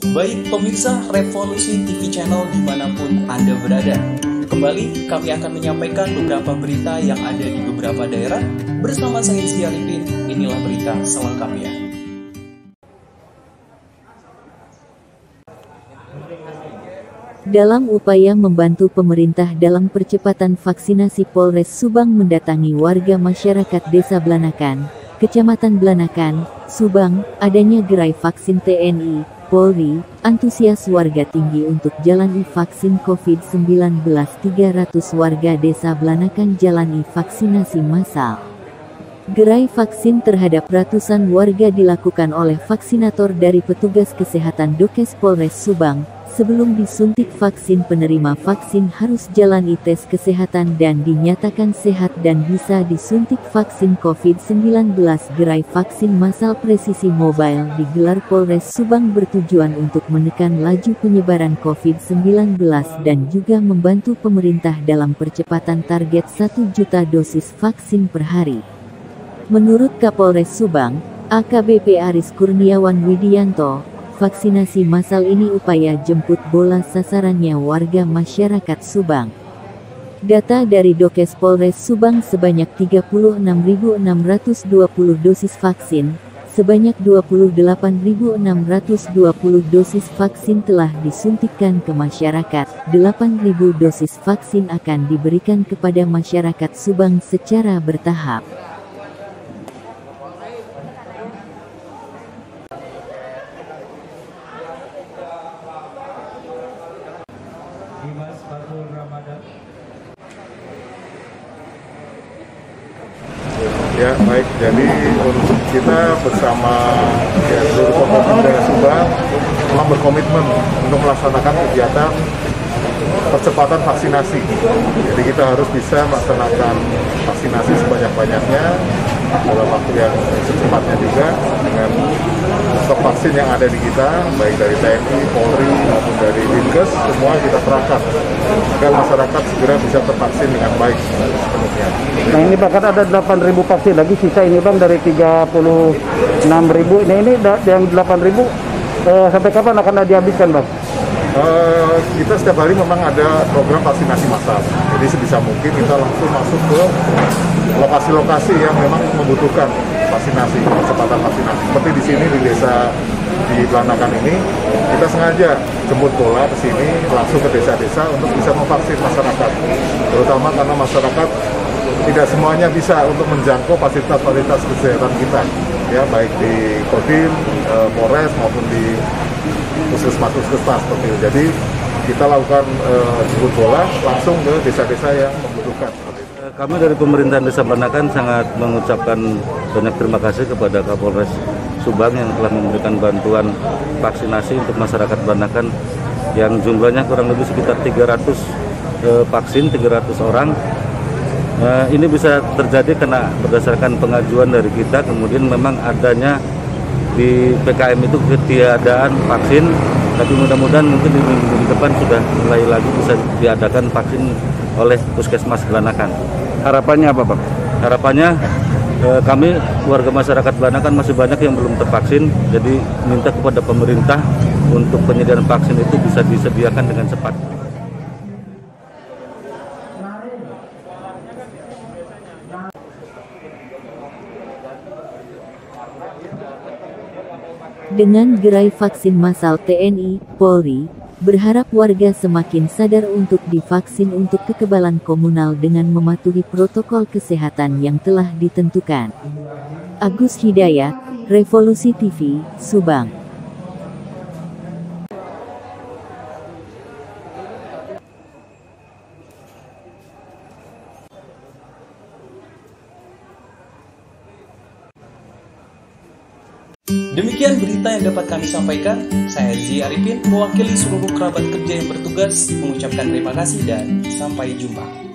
Baik pemirsa Revolusi TV Channel di mana pun Anda berada. Kembali kami akan menyampaikan beberapa berita yang ada di beberapa daerah Bersama saya Rizky Arifin, inilah berita selengkapnya. Dalam upaya membantu pemerintah dalam percepatan vaksinasi Polres Subang mendatangi warga masyarakat Desa Blanakan, Kecamatan Blanakan, Subang, adanya gerai vaksin TNI, Polri, antusias warga tinggi untuk jalani vaksin COVID-19 300 warga desa Blanakan jalani vaksinasi massal. Gerai vaksin terhadap ratusan warga dilakukan oleh vaksinator dari petugas kesehatan Dokes Polres Subang, Sebelum disuntik vaksin penerima vaksin harus jalani tes kesehatan dan dinyatakan sehat dan bisa disuntik vaksin COVID-19 gerai vaksin massal presisi mobile digelar Polres Subang bertujuan untuk menekan laju penyebaran COVID-19 dan juga membantu pemerintah dalam percepatan target 1 juta dosis vaksin per hari. Menurut Kapolres Subang, AKBP Aris Kurniawan Widianto, Vaksinasi massal ini upaya jemput bola sasarannya warga masyarakat Subang. Data dari Dokes Polres Subang sebanyak 36.620 dosis vaksin, sebanyak 28.620 dosis vaksin telah disuntikkan ke masyarakat, 8.000 dosis vaksin akan diberikan kepada masyarakat Subang secara bertahap. Fatul Ramadan. Ya baik, jadi untuk kita bersama ya, seluruh pemerintah Subang memang berkomitmen untuk melaksanakan kegiatan percepatan vaksinasi. Jadi kita harus bisa melaksanakan vaksinasi sebanyak-banyaknya dalam waktu yang secepatnya juga dengan stok vaksin yang ada di kita, baik dari TNI, Polri maupun dari Dinkes, semua kita kerahkan agar masyarakat segera bisa tervaksin dengan baik sepenuhnya. Nah ini bahkan ada 8.000 vaksin lagi sisa ini bang dari 36.000. Nah ini yang 8.000 eh, sampai kapan akan dihabiskan bang? Eh, kita setiap hari memang ada program vaksinasi massal. Jadi sebisa mungkin kita langsung masuk ke lokasi-lokasi yang memang membutuhkan vaksinasi, percepatan vaksinasi. Seperti di sini di desa di Belanakan ini, kita sengaja jemput bola ke sini langsung ke desa-desa untuk bisa memvaksin masyarakat. Terutama karena masyarakat tidak semuanya bisa untuk menjangkau fasilitas-fasilitas kesehatan kita, ya baik di Kodim, eh, Polres maupun di puskesmas puskesmas seperti itu. Jadi kita lakukan eh, jemput bola langsung ke desa-desa yang membutuhkan. Itu. Kami dari pemerintahan Desa Banakan sangat mengucapkan banyak terima kasih kepada Kapolres Subang yang telah memberikan bantuan vaksinasi untuk masyarakat Banakan yang jumlahnya kurang lebih sekitar 300 eh, vaksin, 300 orang. Eh, ini bisa terjadi karena berdasarkan pengajuan dari kita, kemudian memang adanya di PKM itu ketiadaan vaksin, tapi mudah-mudahan mungkin di minggu depan sudah mulai lagi bisa diadakan vaksin oleh Puskesmas Belanakan. Harapannya apa bang? Harapannya eh, kami warga masyarakat Belanakan masih banyak yang belum tervaksin, jadi minta kepada pemerintah untuk penyediaan vaksin itu bisa disediakan dengan cepat. Dengan gerai vaksin massal TNI, Polri, berharap warga semakin sadar untuk divaksin untuk kekebalan komunal dengan mematuhi protokol kesehatan yang telah ditentukan. Agus Hidayat, Revolusi TV, Subang. Demikian berita yang dapat kami sampaikan. Saya Zi Arifin, mewakili seluruh kerabat kerja yang bertugas, mengucapkan terima kasih dan sampai jumpa.